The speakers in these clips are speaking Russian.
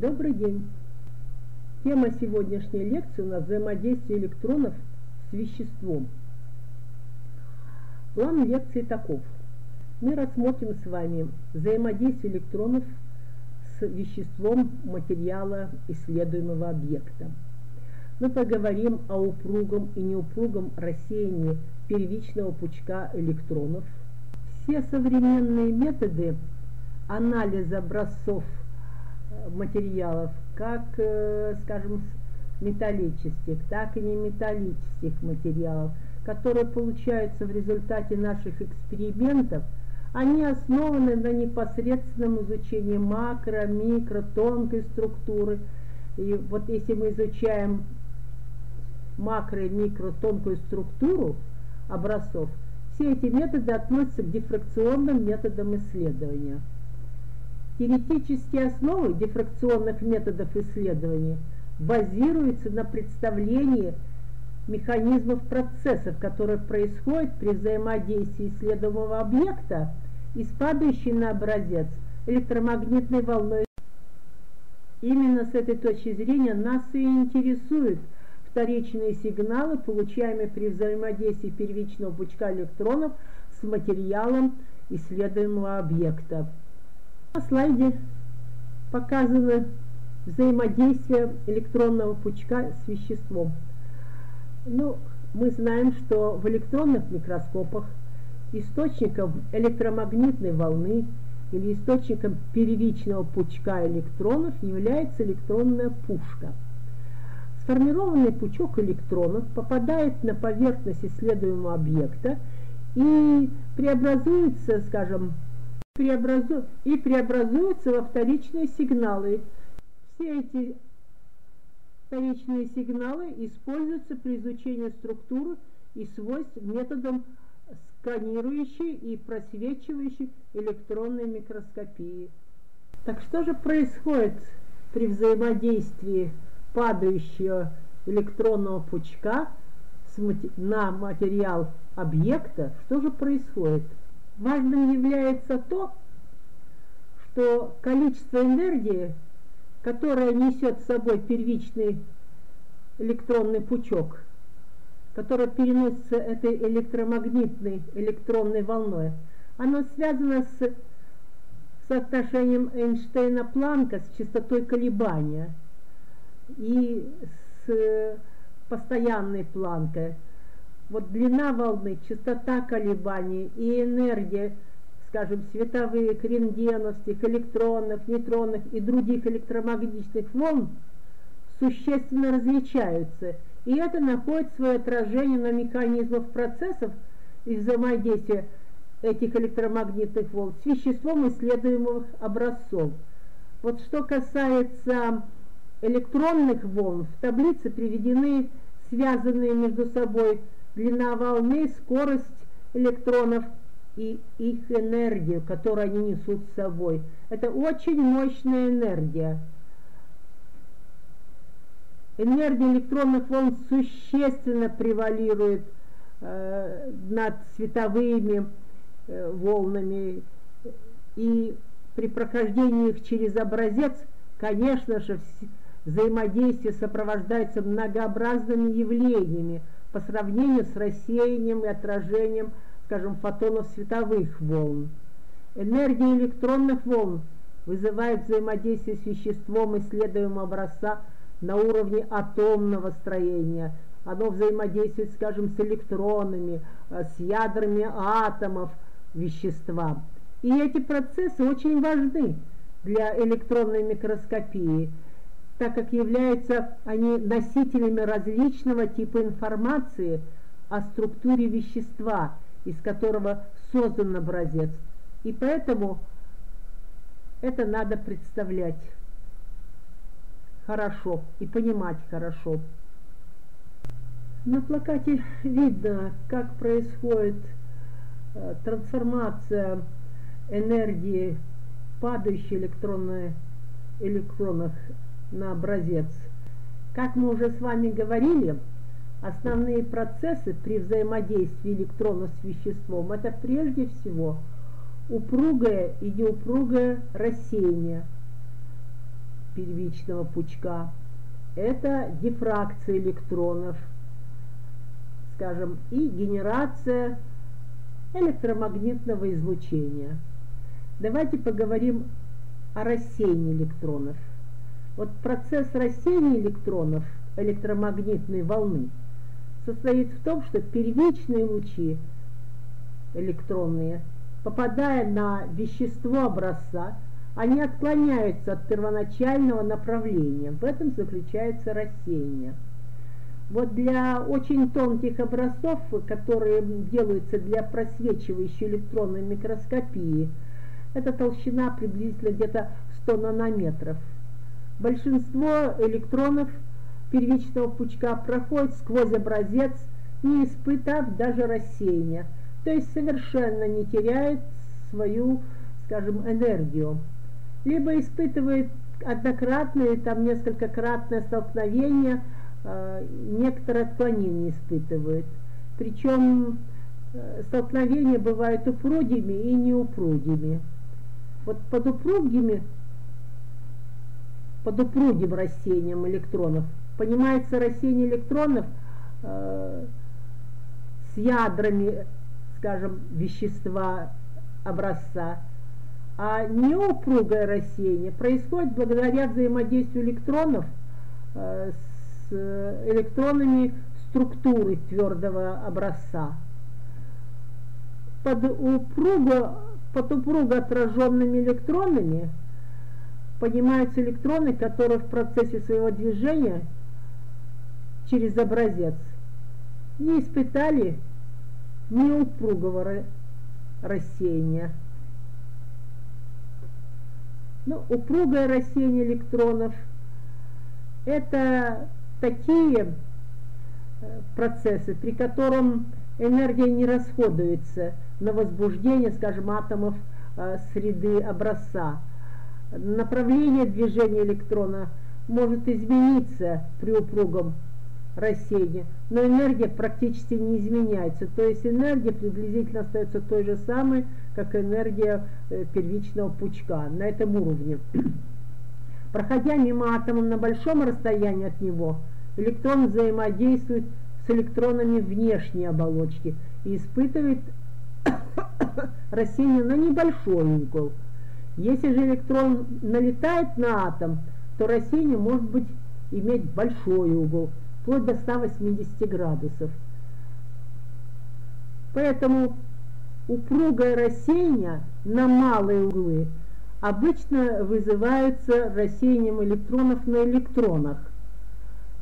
Добрый день! Тема сегодняшней лекции у нас взаимодействие электронов с веществом. План лекции таков. Мы рассмотрим с вами взаимодействие электронов с веществом материала исследуемого объекта. Мы поговорим о упругом и неупругом рассеянии первичного пучка электронов. Все современные методы анализа образцов материалов, как, э, скажем, металлических, так и неметаллических материалов, которые получаются в результате наших экспериментов, они основаны на непосредственном изучении макро, микро, тонкой структуры. И вот если мы изучаем макро микро, тонкую структуру образцов, все эти методы относятся к дифракционным методам исследования. Теоретические основы дифракционных методов исследования базируются на представлении механизмов процессов, которые происходят при взаимодействии исследуемого объекта и с на образец электромагнитной волной. Именно с этой точки зрения нас и интересуют вторичные сигналы, получаемые при взаимодействии первичного пучка электронов с материалом исследуемого объекта. На слайде показано взаимодействие электронного пучка с веществом. Ну, мы знаем, что в электронных микроскопах источником электромагнитной волны или источником первичного пучка электронов является электронная пушка. Сформированный пучок электронов попадает на поверхность исследуемого объекта и преобразуется, скажем, преобразу... и преобразуются во вторичные сигналы. Все эти вторичные сигналы используются при изучении структуры и свойств методом сканирующей и просвечивающей электронной микроскопии. Так что же происходит при взаимодействии падающего электронного пучка на материал объекта? Что же происходит? Важным является то, что количество энергии, которое несет с собой первичный электронный пучок, который переносится этой электромагнитной электронной волной, оно связано с соотношением Эйнштейна-Планка с частотой колебания и с постоянной планкой вот длина волны, частота колебаний и энергия, скажем, световых, рентгеновских, электронных, нейтронных и других электромагнитных волн существенно различаются. И это находит свое отражение на механизмах процессов и взаимодействия этих электромагнитных волн с веществом исследуемых образцов. Вот что касается электронных волн, в таблице приведены связанные между собой длина волны, скорость электронов и их энергию, которую они несут с собой. Это очень мощная энергия. Энергия электронных волн существенно превалирует э, над световыми э, волнами. И при прохождении их через образец, конечно же, взаимодействие сопровождается многообразными явлениями – по сравнению с рассеянием и отражением, скажем, фотонов световых волн. Энергия электронных волн вызывает взаимодействие с веществом исследуемого образца на уровне атомного строения. Оно взаимодействует, скажем, с электронами, э, с ядрами атомов вещества. И эти процессы очень важны для электронной микроскопии – так как являются они носителями различного типа информации о структуре вещества, из которого создан образец. И поэтому это надо представлять хорошо и понимать хорошо. На плакате видно, как происходит э, трансформация энергии падающей электронной электронных на образец. Как мы уже с вами говорили, основные процессы при взаимодействии электрона с веществом это прежде всего упругое и неупругое рассеяние. первичного пучка. Это дифракция электронов, скажем, и генерация электромагнитного излучения. Давайте поговорим о рассеянии электронов. Вот процесс рассеяния электронов электромагнитной волны состоит в том, что первичные лучи электронные, попадая на вещество образца, они отклоняются от первоначального направления. В этом заключается рассеяние. Вот для очень тонких образцов, которые делаются для просвечивающей электронной микроскопии, эта толщина приблизительно где-то 100 нанометров. Большинство электронов первичного пучка проходит сквозь образец, не испытав даже рассеяния, то есть совершенно не теряет свою, скажем, энергию. Либо испытывает однократное, там несколькократное столкновение, э, некоторые отклонения испытывает. Причем э, столкновения бывают упругими и неупругими. Вот под упругими, под упругим рассеянием электронов понимается рассеяние электронов э, с ядрами, скажем, вещества образца, а неупругое рассеяние происходит благодаря взаимодействию электронов э, с электронами структуры твердого образца. Под упруго, под упруго отраженными электронами понимаются электроны, которые в процессе своего движения через образец не испытали ни упругого рассеяния. Ну, упругое рассеяние электронов – это такие э, процессы, при котором энергия не расходуется на возбуждение, скажем, атомов э, среды образца. Направление движения электрона может измениться при упругом рассеяния, но энергия практически не изменяется. То есть энергия приблизительно остается той же самой, как энергия э, первичного пучка на этом уровне. Проходя мимо атома на большом расстоянии от него, электрон взаимодействует с электронами внешней оболочки и испытывает рассеяние на небольшой угол. Если же электрон налетает на атом, то рассеяние может быть иметь большой угол, вплоть до 180 градусов. Поэтому упругое рассеяние на малые углы обычно вызывается рассеянием электронов на электронах.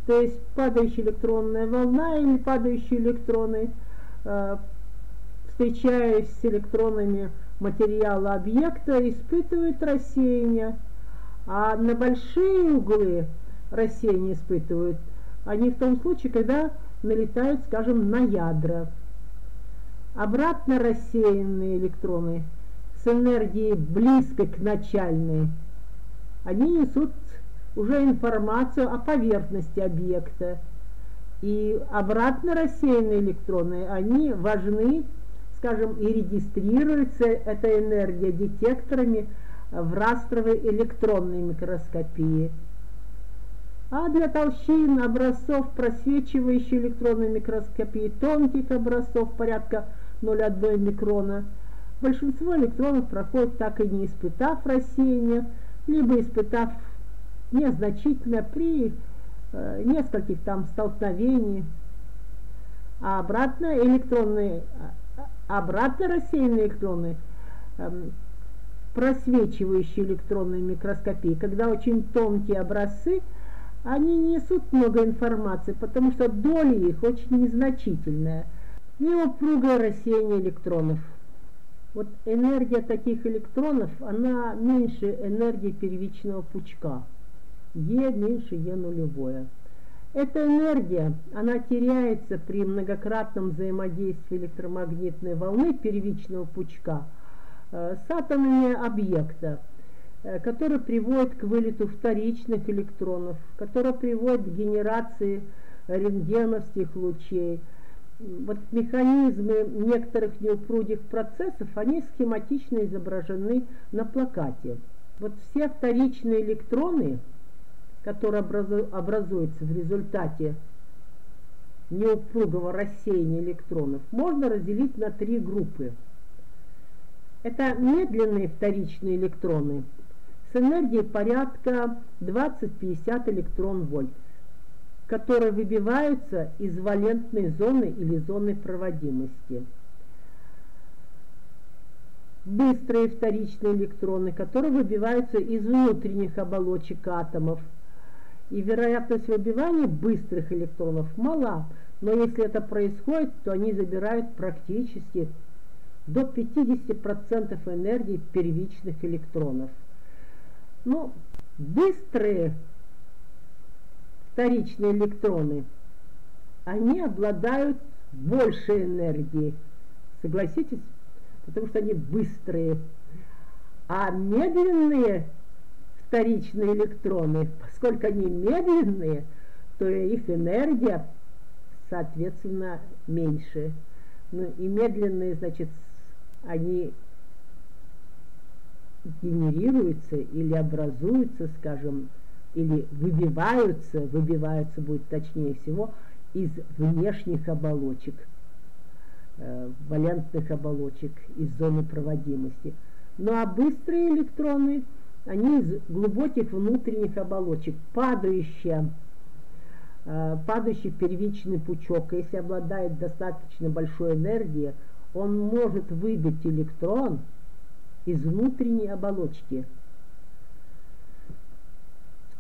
То есть падающая электронная волна или падающие электроны, э, встречаясь с электронами материала объекта, испытывают рассеяние, а на большие углы рассеяние испытывают – они в том случае, когда налетают, скажем, на ядра. Обратно рассеянные электроны с энергией близкой к начальной, они несут уже информацию о поверхности объекта. И обратно рассеянные электроны, они важны, скажем, и регистрируется эта энергия детекторами в растровой электронной микроскопии. А для толщин образцов, просвечивающей электронной микроскопии, тонких образцов порядка 0,1 микрона, большинство электронов проходит так и не испытав рассеяния, либо испытав незначительно при э, нескольких там столкновениях. А обратно электронные, обратно рассеянные электроны, э, просвечивающие электронной микроскопии, когда очень тонкие образцы – они не несут много информации, потому что доля их очень незначительная. Неупругое рассеяние электронов. Вот энергия таких электронов, она меньше энергии первичного пучка. Е меньше Е нулевое. Эта энергия, она теряется при многократном взаимодействии электромагнитной волны первичного пучка э, с атомами объекта. Э, который приводит к вылету вторичных электронов, который приводит к генерации рентгеновских лучей. Вот механизмы некоторых неупругих процессов, они схематично изображены на плакате. Вот все вторичные электроны который образуется в результате неупругого рассеяния электронов, можно разделить на три группы. Это медленные вторичные электроны с энергией порядка 20-50 электрон-вольт, которые выбиваются из валентной зоны или зоны проводимости. Быстрые вторичные электроны, которые выбиваются из внутренних оболочек атомов – и вероятность выбивания быстрых электронов мала, но если это происходит, то они забирают практически до 50% энергии первичных электронов. Но быстрые вторичные электроны, они обладают большей энергией. Согласитесь? Потому что они быстрые. А медленные вторичные электроны, поскольку они медленные, то их энергия, соответственно, меньше. Ну и медленные, значит, они генерируются или образуются, скажем, или выбиваются, выбиваются будет точнее всего, из внешних оболочек, э, валентных оболочек, из зоны проводимости. Ну а быстрые электроны – они из глубоких внутренних оболочек, падающая, э, падающий первичный пучок, если обладает достаточно большой энергией, он может выбить электрон из внутренней оболочки.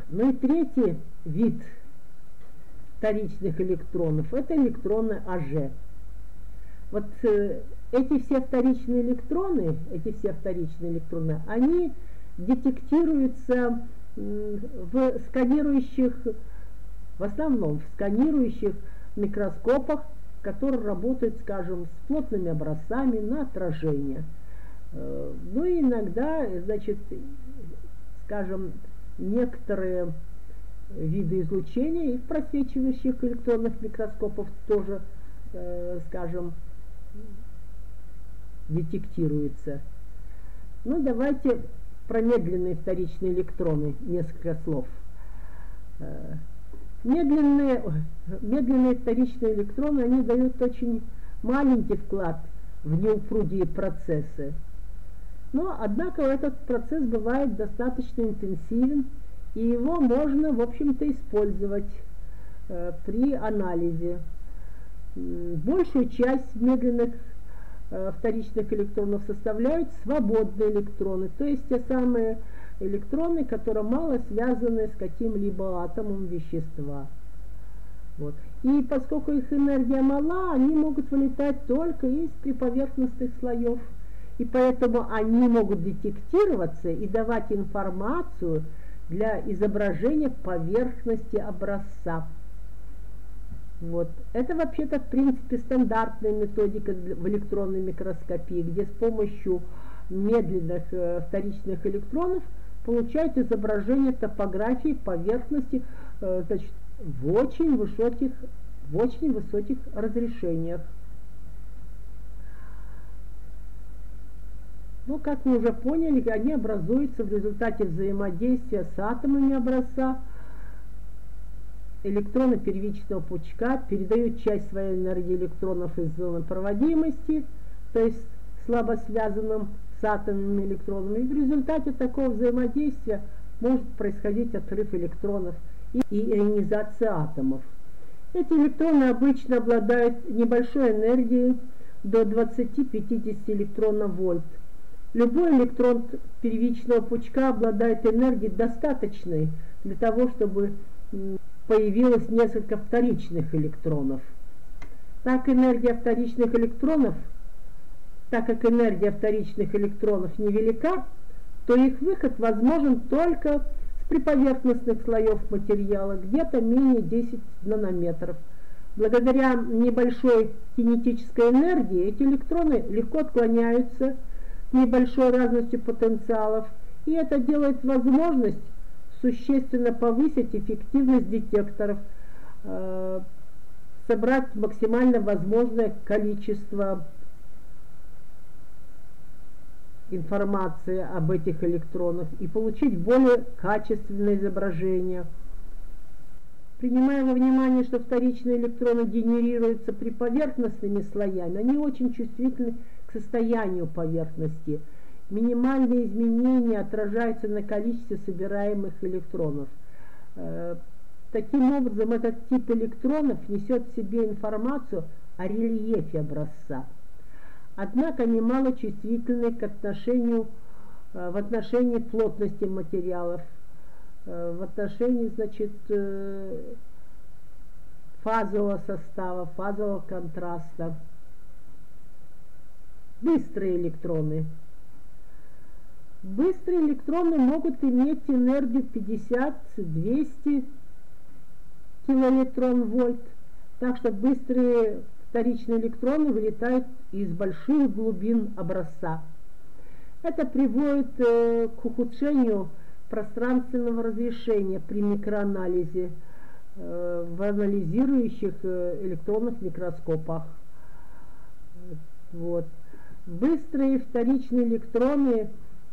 Ну и третий вид вторичных электронов – это электроны АЖ. Вот э, эти все вторичные электроны, эти все вторичные электроны, они детектируется в сканирующих, в основном в сканирующих микроскопах, которые работают, скажем, с плотными образцами на отражение. Э, ну и иногда, значит, скажем, некоторые виды излучения и в просвечивающих электронных микроскопов тоже, э, скажем, детектируется. Ну, давайте про медленные вторичные электроны несколько слов. Э, медленные, медленные вторичные электроны, они дают очень маленький вклад в неупругие процессы. Но, однако, этот процесс бывает достаточно интенсивен, и его можно, в общем-то, использовать э, при анализе. Большую часть медленных вторичных электронов составляют свободные электроны, то есть те самые электроны, которые мало связаны с каким-либо атомом вещества. Вот. И поскольку их энергия мала, они могут вылетать только из приповерхностных слоев. И поэтому они могут детектироваться и давать информацию для изображения поверхности образца. Вот. Это вообще-то, в принципе, стандартная методика в электронной микроскопии, где с помощью медленных э, вторичных электронов получают изображение топографии поверхности э, значит, в очень высоких, в очень высоких разрешениях. Ну, как мы уже поняли, они образуются в результате взаимодействия с атомами образца, электроны первичного пучка передают часть своей энергии электронов из зоны проводимости, то есть слабо связанным с атомными электронами. И в результате такого взаимодействия может происходить отрыв электронов и, ионизация атомов. Эти электроны обычно обладают небольшой энергией до 20-50 электронов-вольт. Любой электрон первичного пучка обладает энергией достаточной для того, чтобы появилось несколько вторичных электронов. Так энергия вторичных электронов, так как энергия вторичных электронов невелика, то их выход возможен только с приповерхностных слоев материала, где-то менее 10 нанометров. Благодаря небольшой кинетической энергии эти электроны легко отклоняются с небольшой разностью потенциалов, и это делает возможность существенно повысить эффективность детекторов, э, собрать максимально возможное количество информации об этих электронах и получить более качественное изображение. Принимая во внимание, что вторичные электроны генерируются при поверхностными слоями, они очень чувствительны к состоянию поверхности. Минимальные изменения отражаются на количестве собираемых электронов. Э, таким образом, этот тип электронов несет в себе информацию о рельефе образца. Однако они мало чувствительны к отношению, э, в отношении плотности материалов, Э, в отношении, значит, фазового состава, фазового контраста. Быстрые электроны. Быстрые электроны могут иметь энергию 50-200 килоэлектрон вольт. Так что быстрые вторичные электроны вылетают из больших глубин образца. Это приводит э, к ухудшению пространственного разрешения при микроанализе э, в анализирующих э, электронных микроскопах. Вот. Быстрые вторичные электроны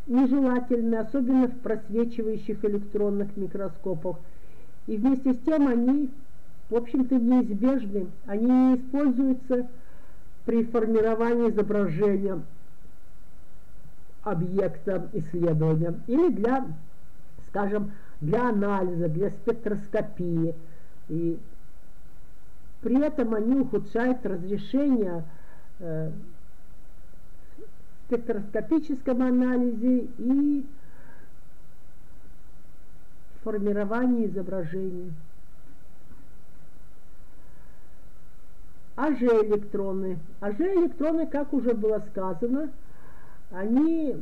нежелательны, особенно в просвечивающих электронных микроскопах. И вместе с тем они, в общем-то, неизбежны. Они не используются при формировании изображения объекта исследования или для скажем, для анализа, для спектроскопии. И при этом они ухудшают разрешение э, спектроскопическом анализе и формировании изображений. АЖ-электроны. АЖ-электроны, как уже было сказано, они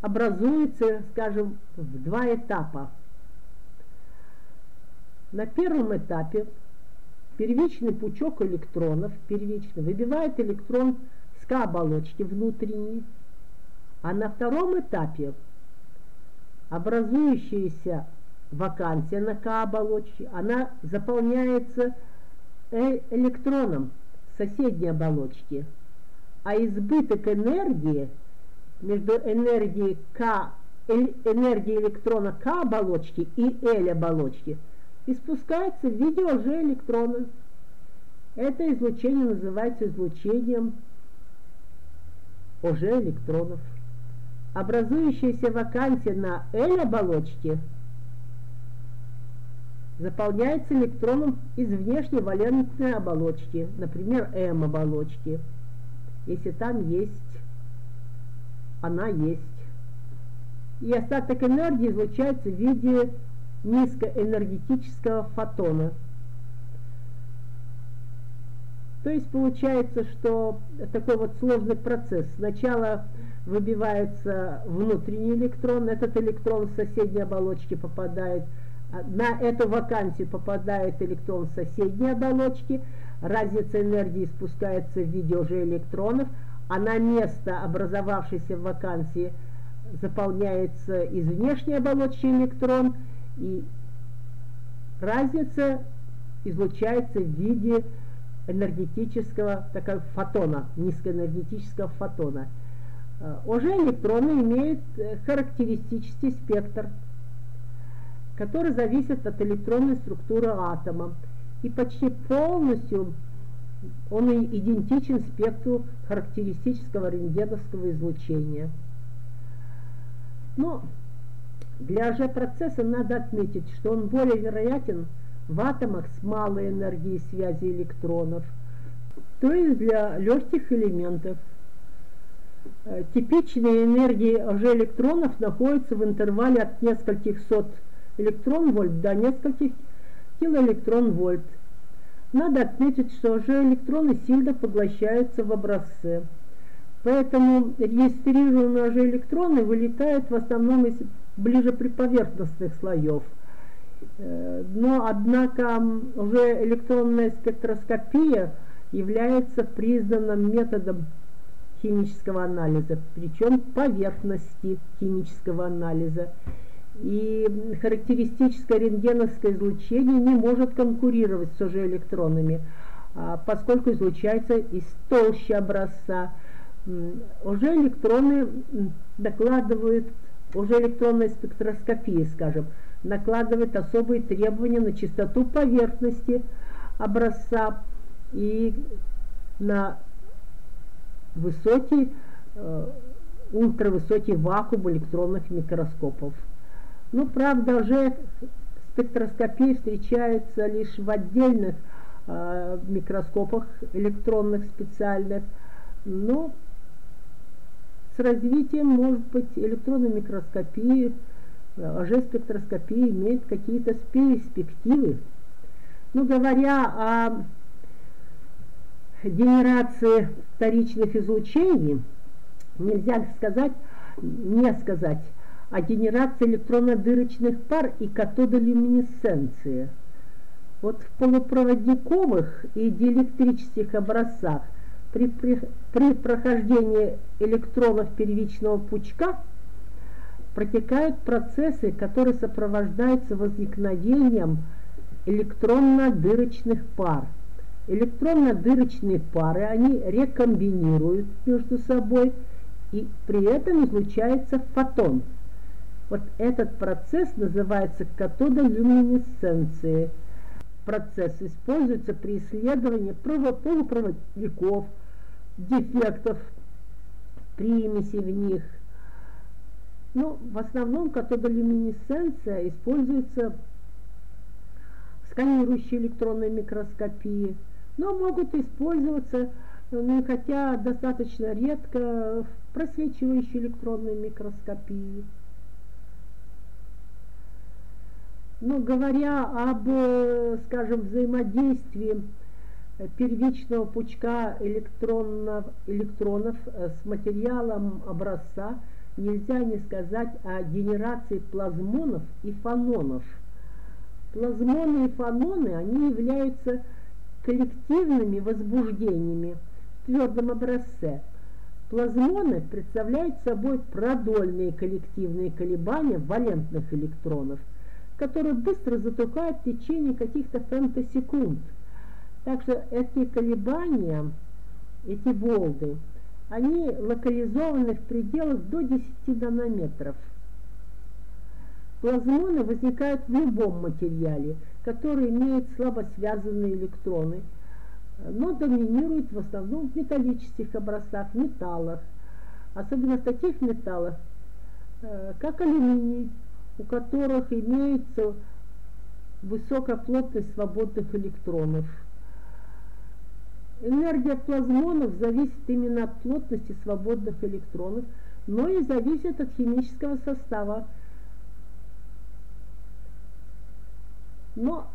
образуется, скажем, в два этапа. На первом этапе первичный пучок электронов, первичный, выбивает электрон с К-оболочки внутренней, а на втором этапе образующаяся вакансия на К-оболочке, она заполняется э электроном соседней оболочки, а избыток энергии – между энергией К, энергией электрона К оболочки и L оболочки испускается в виде лжеэлектрона. Это излучение называется излучением ОЖ-электронов. Образующаяся вакансия на L оболочке заполняется электроном из внешней валентной оболочки, например, М оболочки, если там есть она есть. И остаток энергии излучается в виде низкоэнергетического фотона. То есть получается, что такой вот сложный процесс. Сначала выбивается внутренний электрон, этот электрон в соседней оболочке попадает, а, на эту вакансию попадает электрон в соседней оболочке, разница энергии спускается в виде уже электронов, а на место, образовавшейся вакансии, заполняется из внешней оболочки электрон, и разница излучается в виде энергетического такого фотона, низкоэнергетического фотона. Э, уже электроны имеют э, характеристический спектр, который зависит от электронной структуры атома и почти полностью он идентичен спектру характеристического рентгеновского излучения. Но для G-процесса надо отметить, что он более вероятен в атомах с малой энергией связи электронов, то есть для легких элементов. Э, типичные энергии G-электронов находятся в интервале от нескольких сот электрон-вольт до нескольких килоэлектрон-вольт – надо отметить, что уже электроны сильно поглощаются в образце. Поэтому регистрированные же электроны вылетают в основном из ближе приповерхностных слоев. Э, но, однако, уже электронная спектроскопия является признанным методом химического анализа, причем поверхности химического анализа и характеристическое рентгеновское излучение не может конкурировать с уже электронами, а, поскольку излучается из толщи образца. Уже электроны докладывают Уже электронная спектроскопия, скажем, накладывает особые требования на чистоту поверхности образца и на высокий, э, ультравысокий вакуум электронных микроскопов. Ну, правда, уже спектроскопия встречается лишь в отдельных э, микроскопах электронных специальных, но развитием, может быть, электронной микроскопии, лжеспектроскопия имеет какие-то перспективы. Ну, говоря о генерации вторичных излучений, нельзя сказать, не сказать о генерации электронно-дырочных пар и катодолюминесценции. Вот в полупроводниковых и диэлектрических образцах при, при, при прохождении электронов первичного пучка протекают процессы, которые сопровождаются возникновением электронно-дырочных пар. Электронно-дырочные пары, они рекомбинируют между собой, и при этом излучается фотон. Вот этот процесс называется катодолюминесценцией. Процесс используется при исследовании полупроводников, дефектов, примесей в них – ну, в основном катодолюминесценция используется в сканирующей электронной микроскопии, но могут использоваться, ну, хотя достаточно редко, в просвечивающей электронной микроскопии. Но говоря об, скажем, взаимодействии первичного пучка электронов, электронов с материалом образца, нельзя не сказать о генерации плазмонов и фанонов. Плазмоны и фаноны, они являются коллективными возбуждениями в твердом образце. Плазмоны представляют собой продольные коллективные колебания валентных электронов, которые быстро затухают в течение каких-то фемтосекунд. Так что эти колебания, эти волны, они локализованы в пределах до 10 нанометров. Плазмоны возникают в любом материале, который имеет слабо связанные электроны, но доминирует в основном в металлических образцах, металлах, особенно в таких металлах, э, как алюминий, у которых имеется высокая плотность свободных электронов – Энергия плазмонов зависит именно от плотности свободных электронов, но и зависит от химического состава. Но,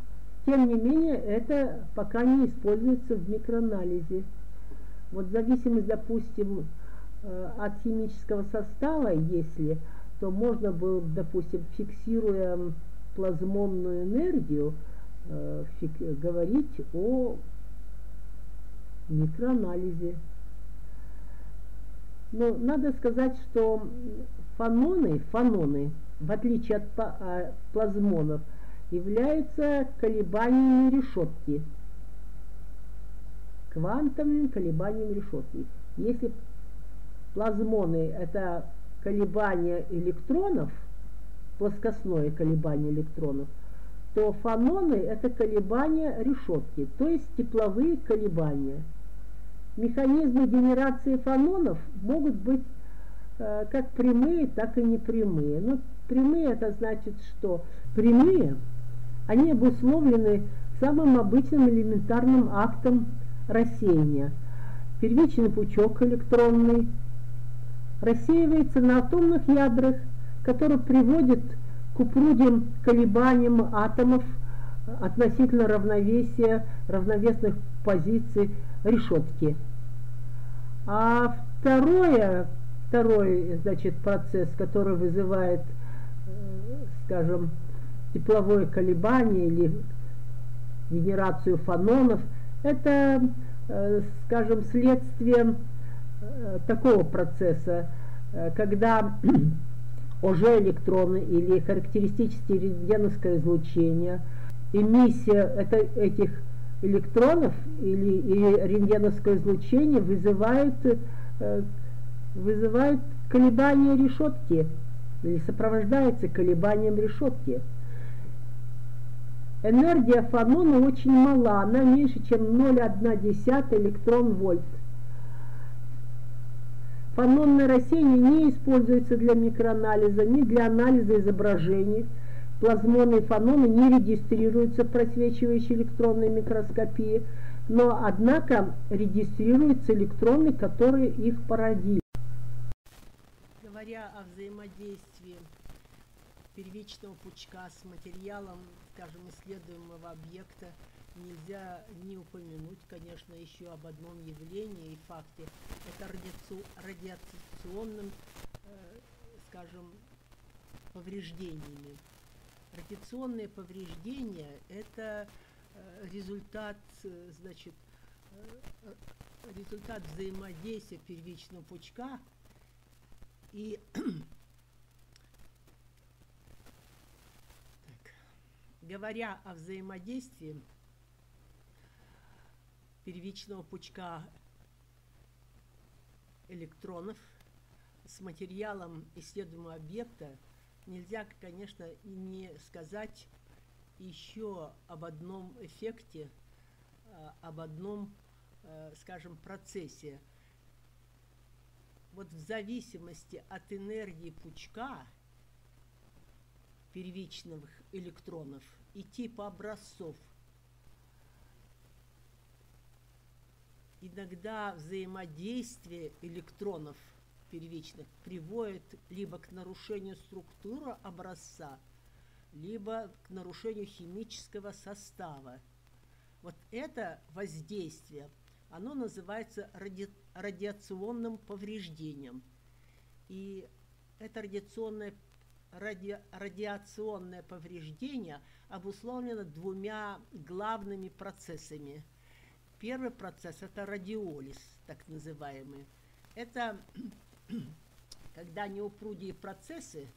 тем не менее, это пока не используется в микроанализе. Вот зависимость, допустим, э, от химического состава, если, то можно было, допустим, фиксируя плазмонную энергию, э, говорить о микроанализе. Но надо сказать, что фаноны, фаноны, в отличие от а, плазмонов, являются колебаниями решетки, квантовыми колебаниями решетки. Если плазмоны – это колебания электронов, плоскостное колебание электронов, то фаноны – это колебания решетки, то есть тепловые колебания – Механизмы генерации фононов могут быть э, как прямые, так и непрямые. Но прямые это значит что? Прямые, они обусловлены самым обычным элементарным актом рассеяния. Первичный пучок электронный рассеивается на атомных ядрах, который приводит к упругим колебаниям атомов относительно равновесия равновесных позиций решетки. А второе, второй значит, процесс, который вызывает, скажем, тепловое колебание или генерацию фононов, это, э, скажем, следствие такого процесса, когда уже электроны или характеристические рентгеновское излучение, эмиссия это, этих электронов или, или рентгеновское излучение вызывают, э, вызывают колебания решетки. или сопровождается колебанием решетки. Энергия фонона очень мала, она меньше, чем 0,1 электрон вольт. Фононное рассеяние не используется для микроанализа, ни для анализа изображений. Плазмонные фононы не регистрируются в просвечивающей электронной микроскопии, но, однако, регистрируются электроны, которые их породили. Говоря о взаимодействии первичного пучка с материалом, скажем, исследуемого объекта, нельзя не упомянуть, конечно, еще об одном явлении и факте. Это радиационным, э, скажем, повреждениями. Радиационные повреждения – это э, результат, э, значит, результат взаимодействия первичного пучка и говоря о взаимодействии первичного пучка электронов с материалом исследуемого объекта, нельзя, конечно, не сказать еще об одном эффекте, а, об одном, э, скажем, процессе. Вот в зависимости от энергии пучка первичных электронов и типа образцов – иногда взаимодействие электронов первичных приводит либо к нарушению структуры образца, либо к нарушению химического состава. Вот это воздействие, оно называется ради, радиационным повреждением. И это радиационное, ради, радиационное повреждение обусловлено двумя главными процессами – Первый процесс – это радиолиз, так называемый. Это когда неупругие процессы,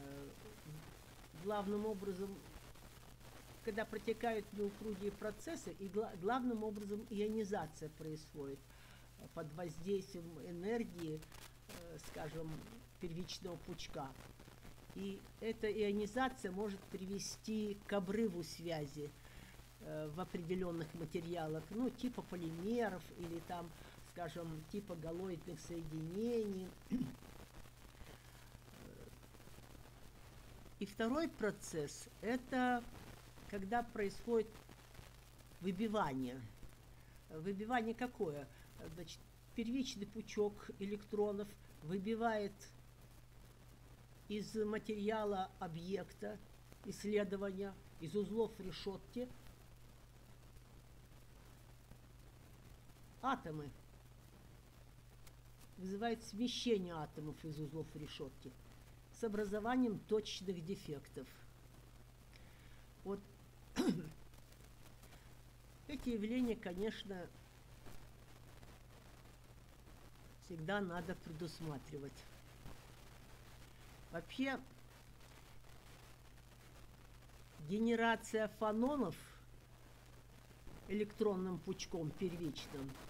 э, главным образом, когда протекают неупругие процессы, и главным образом ионизация происходит под воздействием энергии, э, скажем, первичного пучка. И эта ионизация может привести к обрыву связи Э, в определенных материалах, ну, типа полимеров или там, скажем, типа галоидных соединений. И второй процесс – это когда происходит выбивание. Выбивание какое? Значит, первичный пучок электронов выбивает из материала объекта исследования, из узлов решетки – атомы. Вызывает смещение атомов из узлов решетки с образованием точных дефектов. Вот эти явления, конечно, всегда надо предусматривать. Вообще, генерация фононов электронным пучком первичным –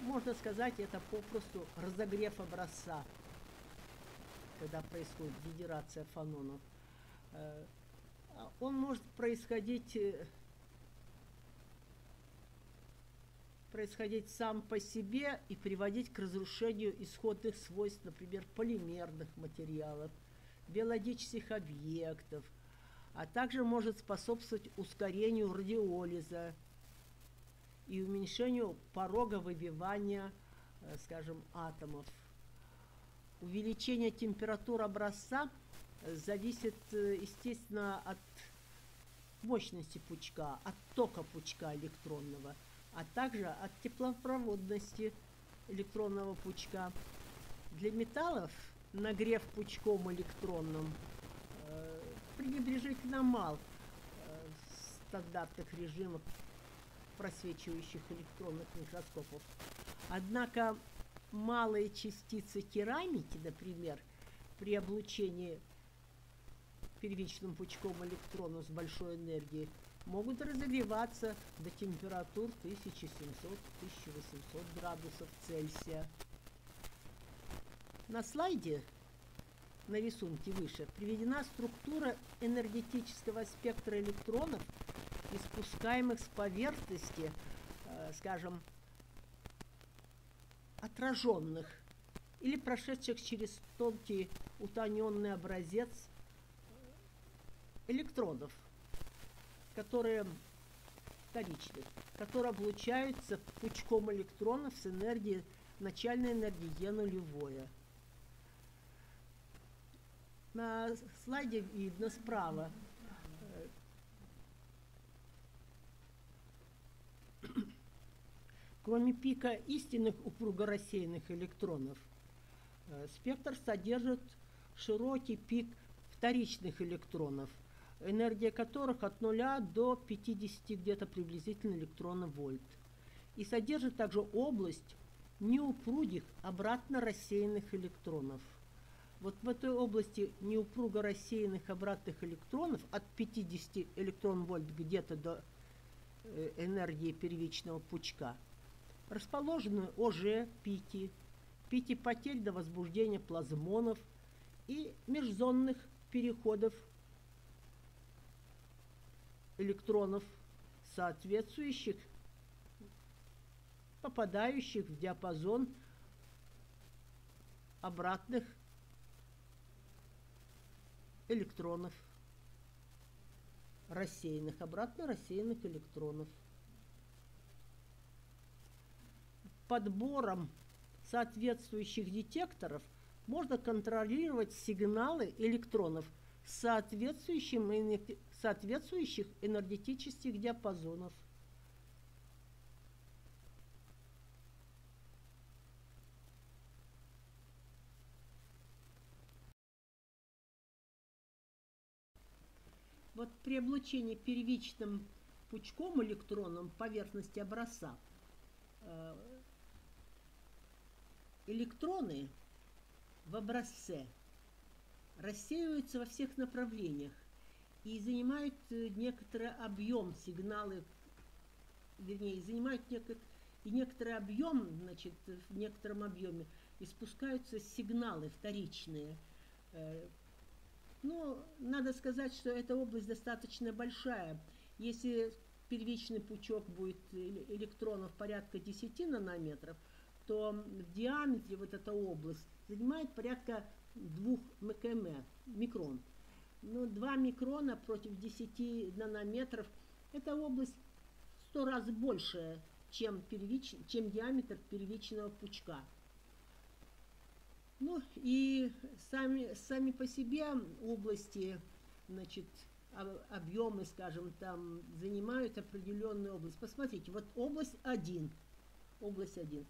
можно сказать, это попросту разогрев образца, когда происходит генерация фононов. Э, он может происходить, э, происходить сам по себе и приводить к разрушению исходных свойств, например, полимерных материалов, биологических объектов, а также может способствовать ускорению радиолиза, и уменьшению порога выбивания, э, скажем, атомов. Увеличение температуры образца э, зависит, э, естественно, от мощности пучка, от тока пучка электронного, а также от теплопроводности электронного пучка. Для металлов нагрев пучком электронным пренебрежительно мал в стандартных режимах просвечивающих электронных микроскопов. Однако малые частицы керамики, например, при облучении первичным пучком электрона с большой энергией, могут разогреваться до температур 1700-1800 градусов Цельсия. На слайде на рисунке выше приведена структура энергетического спектра электронов, испускаемых с поверхности, э, скажем, отраженных или прошедших через тонкий утоненный образец электронов, которые вторичных, которые облучаются пучком электронов с энергией начальной энергии Е нулевое. На слайде видно справа Кроме пика истинных упругорассеянных электронов, э, спектр содержит широкий пик вторичных электронов, энергия которых от 0 до 50 где-то приблизительно электронов-вольт. И содержит также область неупругих обратно рассеянных электронов. Вот в этой области неупруго рассеянных обратных электронов от 50 электрон-вольт где-то до э, энергии первичного пучка – расположены ОЖ, пики, пики потерь до возбуждения плазмонов и межзонных переходов электронов, соответствующих попадающих в диапазон обратных электронов, рассеянных, обратно рассеянных электронов. Подбором соответствующих детекторов можно контролировать сигналы электронов соответствующих энергетических диапазонов. Вот при облучении первичным пучком электроном поверхности образца э, электроны в образце рассеиваются во всех направлениях и занимают э, некоторый объем сигналы, вернее, занимают некотор, и некоторый объем, значит, в некотором объеме испускаются сигналы вторичные. Э, но надо сказать, что эта область достаточно большая. Если первичный пучок будет электронов порядка 10 нанометров – то в диаметре вот эта область занимает порядка 2 мкм, микрон. Ну, 2 микрона против 10 нанометров – это область в 100 раз больше, чем, первич, чем диаметр первичного пучка. Ну и сами, сами по себе области, значит, объемы, скажем, там занимают определенную область. Посмотрите, вот область 1, область 1.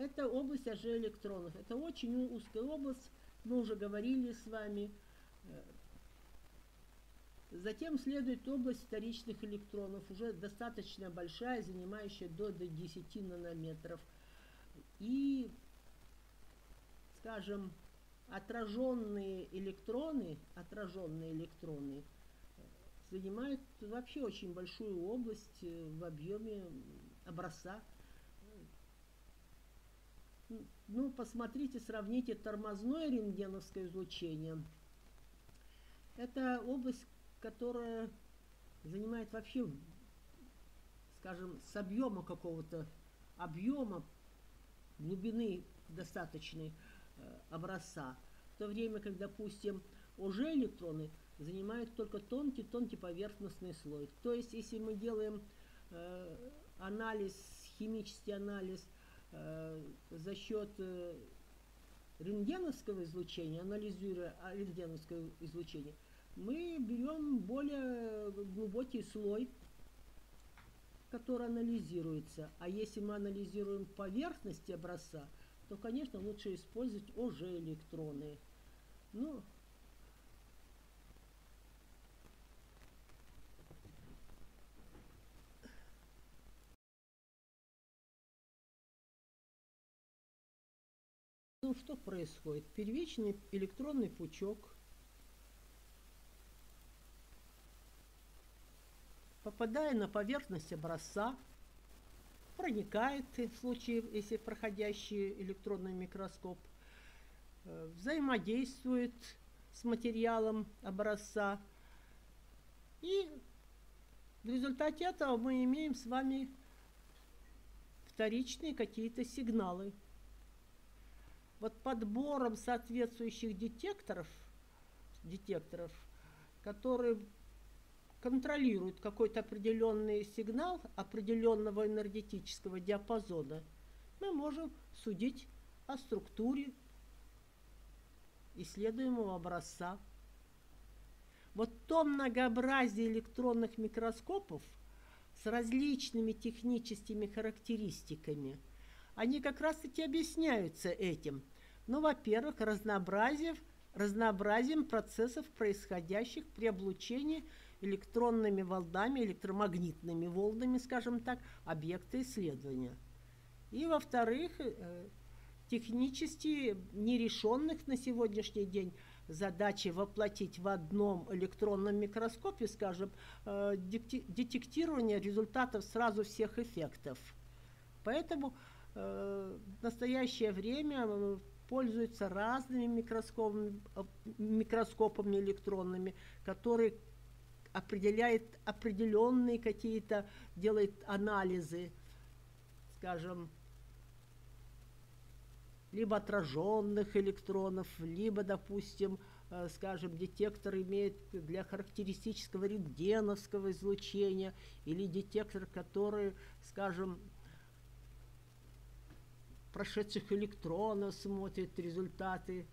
Это область АЖ электронов. Это очень узкая область, мы уже говорили с вами. Затем следует область вторичных электронов, уже достаточно большая, занимающая до, до 10 нанометров. И, скажем, отраженные электроны, отраженные электроны занимают вообще очень большую область э, в объеме образца. Ну, посмотрите, сравните тормозное рентгеновское излучение. Это область, которая занимает вообще, скажем, с объема какого-то, объема глубины достаточной э, образца. В то время как, допустим, уже электроны занимают только тонкий-тонкий поверхностный слой. То есть, если мы делаем э, анализ, химический анализ – за счет э, рентгеновского излучения, анализируя рентгеновское излучение, мы берем более глубокий слой, который анализируется. А если мы анализируем поверхность образца, то, конечно, лучше использовать ОЖ электроны. Ну, Ну что происходит? Первичный электронный пучок попадая на поверхность образца, проникает, в случае, если проходящий электронный микроскоп, э, взаимодействует с материалом образца. И в результате этого мы имеем с вами вторичные какие-то сигналы. Вот подбором соответствующих детекторов, детекторов, которые контролируют какой-то определенный сигнал определенного энергетического диапазона, мы можем судить о структуре исследуемого образца. Вот то многообразие электронных микроскопов с различными техническими характеристиками, они как раз-таки объясняются этим. Ну, во-первых, разнообразием, разнообразием процессов, происходящих при облучении электронными волнами, электромагнитными волнами, скажем так, объекта исследования. И, во-вторых, э, технически нерешенных на сегодняшний день задачи воплотить в одном электронном микроскопе, скажем, э, детектирование результатов сразу всех эффектов. Поэтому э, в настоящее время пользуются разными микроскопами, микроскопами электронными, которые определяет определенные какие-то, делает анализы, скажем, либо отраженных электронов, либо, допустим, э, скажем, детектор имеет для характеристического рентгеновского излучения, или детектор, который, скажем, прошедших электронов смотрит результаты,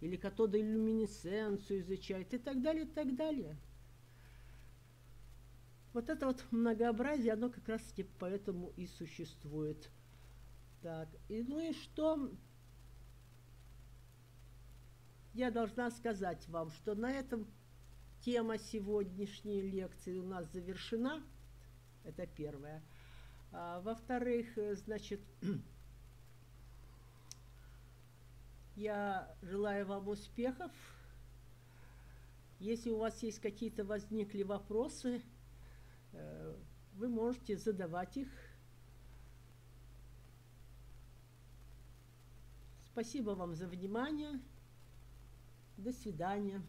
или катодоиллюминесценцию изучает, и так далее, и так далее. Вот это вот многообразие, оно как раз таки поэтому и существует. Так, и ну и что я должна сказать вам, что на этом тема сегодняшней лекции у нас завершена. Это первое. А, во-вторых, значит, я желаю вам успехов. Если у вас есть какие-то возникли вопросы, Э, вы можете задавать их. Спасибо вам за внимание. До свидания.